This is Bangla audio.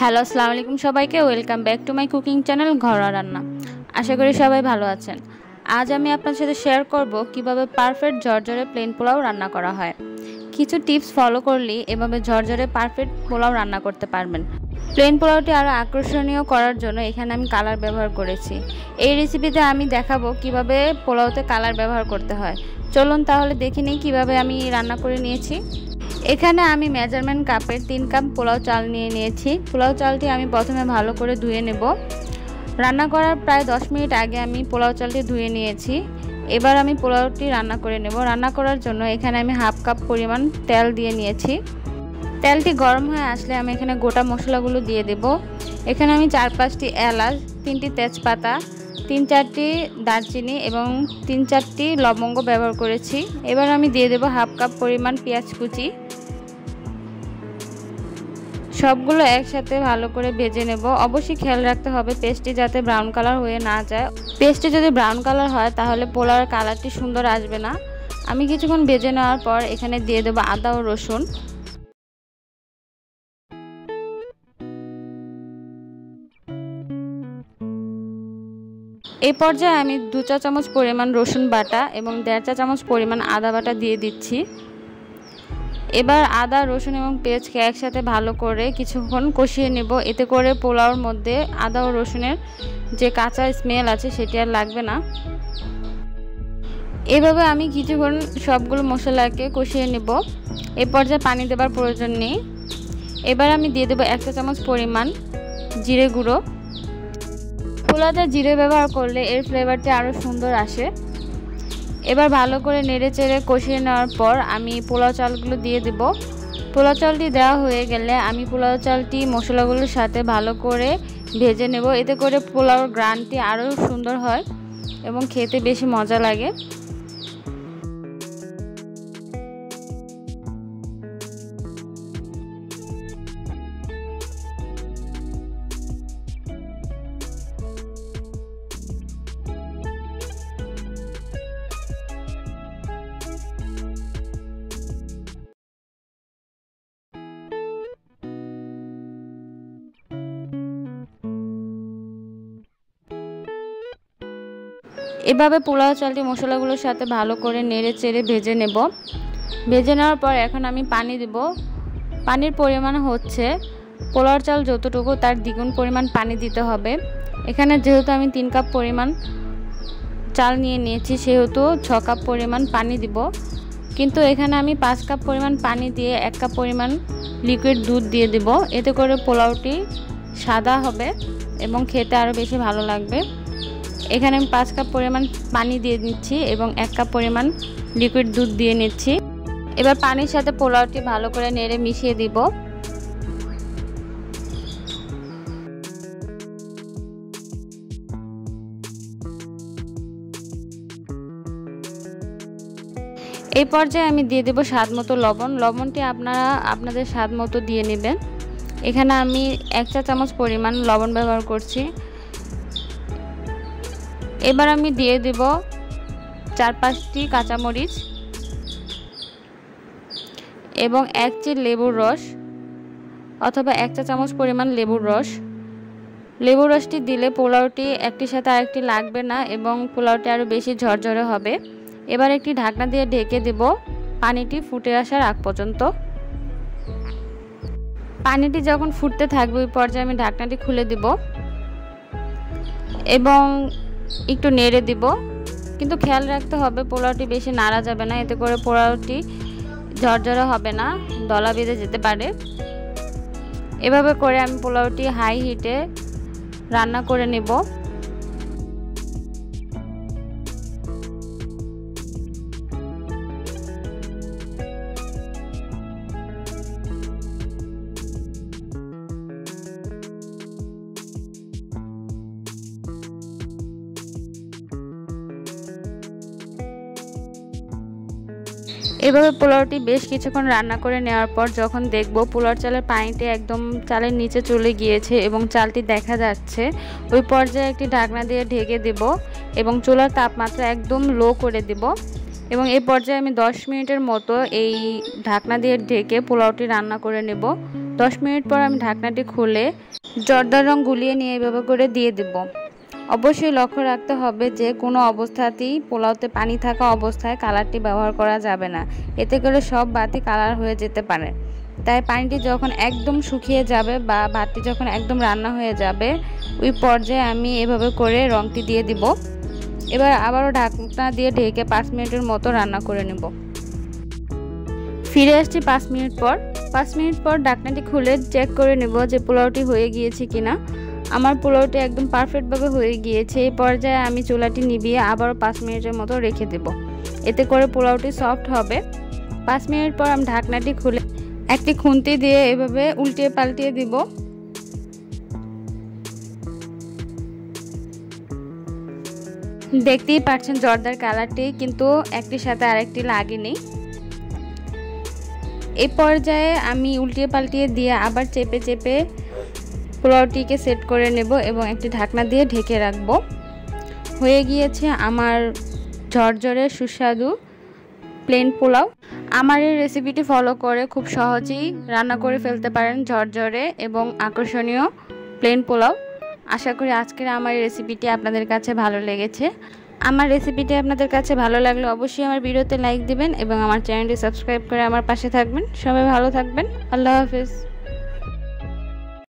হ্যালো, আসসালামু আলাইকুম সবাইকে। Welcome back to my cooking channel ঘরোয়া রান্না। আশা করি সবাই ভালো আছেন। আজ আমি আপনার সাথে শেয়ার করব কীভাবে পারফেক্ট ঝরঝরে প্লেন পোলাও রান্না করা হয়। কিছু টিপস ফলো করলে এভাবে ঝরঝরে পারফেক্ট পোলাও রান্না করতে পারবেন। প্লেন পোলাওটি আরও আকর্ষণীয় করার জন্য এখানে আমি কালার ব্যবহার করেছি। এই রেসিপিতে আমি দেখাবো কীভাবে পোলাওতে কালার ব্যবহার করতে হয়। চলুন তাহলে দেখে নিই কীভাবে আমি রান্না করে নিয়েছি। এখানে আমি মেজারমেন্ট কাপের তিন কাপ পোলাও চাল নিয়ে নিয়েছি। পোলাও চালটি আমি প্রথমে ভালো করে ধুয়ে নেব। রান্না করার প্রায় দশ মিনিট আগে আমি পোলাও চালটি ধুয়ে নিয়েছি। এবার আমি পোলাওটি রান্না করে নেব। রান্না করার জন্য এখানে আমি হাফ কাপ পরিমাণ তেল দিয়ে নিয়েছি। তেলটি গরম হয়ে আসলে আমি এখানে গোটা মশলাগুলো দিয়ে দেব। এখানে আমি চার পাঁচটি এলাচ, তিনটি তেজপাতা, তিন চারটি দারচিনি এবং তিন চারটি লবঙ্গ ব্যবহার করেছি। এবার আমি দিয়ে দেব হাফ কাপ পরিমাণ পেঁয়াজ কুচি। সবগুলো একসাথে ভালো করে ভেজে নেব। অবশ্যই খেয়াল রাখতে হবে পেস্টটি যাতে ব্রাউন কালার হয়ে না যায়। পেস্টটি যদি ব্রাউন কালার হয়, তাহলে পোলার কালারটি সুন্দর আসবে না। আমি কিছুক্ষণ ভেজে নেওয়ার পর এখানে দিয়ে দেবো আদা ও রসুন। এই পর্যায়ে আমি দু চা চামচ পরিমাণ রসুন বাটা এবং দেড় চা চামচ পরিমাণ আদা বাটা দিয়ে দিচ্ছি। এবার আদা, রসুন এবং পেঁয়াজকে একসাথে ভালো করে কিছুক্ষণ কষিয়ে নেব। এতে করে পোলাওর মধ্যে আদা ও রসুনের যে কাঁচা স্মেল আছে সেটি আর লাগবে না। এভাবে আমি কিছুক্ষণ সবগুলো মশলাকে কষিয়ে নেব। এ পর্যায়ে পানি দেবার প্রয়োজন নেই। এবার আমি দিয়ে দেবো একটা চামচ পরিমাণ জিরে গুঁড়ো। পোলাতে জিরে ব্যবহার করলে এর ফ্লেভারটি আরও সুন্দর আসে। এবার ভালো করে নেড়ে চেড়ে কষিয়ে নেওয়ার পর আমি পোলাও চালগুলো দিয়ে দেব। পোলাও চালটি দেওয়া হয়ে গেলে আমি পোলাও চালটি মশলাগুলোর সাথে ভালো করে ভেজে নেব। এতে করে পোলাওর গ্রানটি আরও সুন্দর হয় এবং খেতে বেশি মজা লাগে। এভাবে পোলাও, চালটি, মশলাগুলোর সাথে ভালো করে নেড়ে চেড়ে ভেজে নেব। ভেজে নেওয়ার পর এখন আমি পানি দেব। পানির পরিমাণ হচ্ছে, পোলাওর চাল যতটুকু তার দ্বিগুণ পরিমাণ পানি দিতে হবে। এখানে যেহেতু আমি তিন কাপ পরিমাণ চাল নিয়ে নিয়েছি, সেহেতু ছ কাপ পরিমাণ পানি দিব। কিন্তু এখানে আমি পাঁচ কাপ পরিমাণ পানি দিয়ে এক কাপ পরিমাণ লিকুইড দুধ দিয়ে দেব। এতে করে পোলাওটি সাদা হবে এবং খেতে আরও বেশি ভালো লাগবে। এখানে আমি পাঁচ কাপ পরিমাণ পানি দিয়ে নিচ্ছি এবং এক কাপ পরিমাণ লিকুইড দুধ দিয়ে নিচ্ছি। এবার পানির সাথে পোলাওটি ভালো করে নেড়ে মিশিয়ে দিব। এই পর্যায়ে আমি দিয়ে দেবো স্বাদ মতো লবণ। লবণটি আপনারা আপনাদের স্বাদ মতো দিয়ে নেবেন। এখানে আমি এক চা চামচ পরিমাণ লবণ ব্যবহার করছি। এবার আমি দিয়ে দেব চার পাঁচটি কাঁচামরিচ এবং এক চিল লেবুর রস অথবা এক চা চামচ পরিমাণ লেবুর রস। লেবুর রসটি দিলে পোলাওটি একটির সাথে আরেকটি লাগবে না এবং পোলাওটি আরও বেশি ঝরঝরে হবে। এবার একটি ঢাকনা দিয়ে ঢেকে দেব। পানিটি ফুটে আসার আগ পর্যন্ত। পানিটি যখন ফুটতে থাকবে ওই পর্যায়ে আমি ঢাকনাটি খুলে দেব। এবং একটু নেড়ে দিব। কিন্তু খেয়াল রাখতে হবে, পোলাওটি বেশি নাড়া যাবে না, এতে করে পোলাওটি ঝরঝরে হবে না, দলা বেঁধে যেতে পারে। এভাবে করে আমি পোলাওটি হাই হিটে রান্না করে নেব। এভাবে পোলাওটি বেশ কিছুক্ষণ রান্না করে নেওয়ার পর যখন দেখব পোলাওর চালের পানিটি একদম চালের নিচে চলে গিয়েছে এবং চালটি দেখা যাচ্ছে, ওই পর্যায়ে একটি ঢাকনা দিয়ে ঢেকে দেব এবং চুলার তাপমাত্রা একদম লো করে দেব। এবং এই পর্যায়ে আমি 10 মিনিটের মতো এই ঢাকনা দিয়ে ঢেকে পোলাওটি রান্না করে নেব। দশ মিনিট পর আমি ঢাকনাটি খুলে জর্দার রং গুলিয়ে নিয়ে এভাবে করে দিয়ে দেব। অবশ্যই লক্ষ্য রাখতে হবে যে কোনো অবস্থাতেই পোলাওতে পানি থাকা অবস্থায় কালারটি ব্যবহার করা যাবে না। এতে করে সব বাতি কালার হয়ে যেতে পারে। তাই পানিটি যখন একদম শুকিয়ে যাবে বা ভাতটি যখন একদম রান্না হয়ে যাবে, ওই পর্যায়ে আমি এভাবে করে রংটি দিয়ে দিব। এবার আবারও ঢাকনা দিয়ে ঢেকে পাঁচ মিনিটের মতো রান্না করে নেব। ফিরে আসছি পাঁচ মিনিট পর। পাঁচ মিনিট পর ঢাকনাটি খুলে চেক করে নেব যে পোলাওটি হয়ে গিয়েছে কিনা। আমার পোলাওটি একদম পারফেক্টভাবে হয়ে গিয়েছে। এই পর্যায়ে আমি চুলাটি নিবিয়ে আবারও পাঁচ মিনিটের মতো রেখে দেব। এতে করে পোলাওটি সফট হবে। পাঁচ মিনিট পর আমি ঢাকনাটি খুলে একটি খুন্তি দিয়ে এভাবে উল্টিয়ে পাল্টিয়ে দিব। দেখতেই পাচ্ছেন জর্দার কালারটি, কিন্তু একটির সাথে আরেকটি লাগেনি। এই পর্যায়ে আমি উল্টিয়ে পাল্টিয়ে দিয়ে আবার চেপে চেপে পোলাওটিকে সেট করে নেব এবং একটি ঢাকনা দিয়ে ঢেকে রাখব। হয়ে গিয়েছে আমার ঝরঝরে সুস্বাদু প্লেন পোলাও। আমার এই রেসিপিটি ফলো করে খুব সহজেই রান্না করে ফেলতে পারেন ঝরঝরে এবং আকর্ষণীয় প্লেন পোলাও। আশা করি আজকের আমার এই রেসিপিটি আপনাদের কাছে ভালো লেগেছে। আমার রেসিপিটি আপনাদের কাছে ভালো লাগলে অবশ্যই আমার ভিডিওতে লাইক দিবেন এবং আমার চ্যানেলটি সাবস্ক্রাইব করে আমার পাশে থাকবেন। সবাই ভালো থাকবেন। আল্লাহ হাফিজ।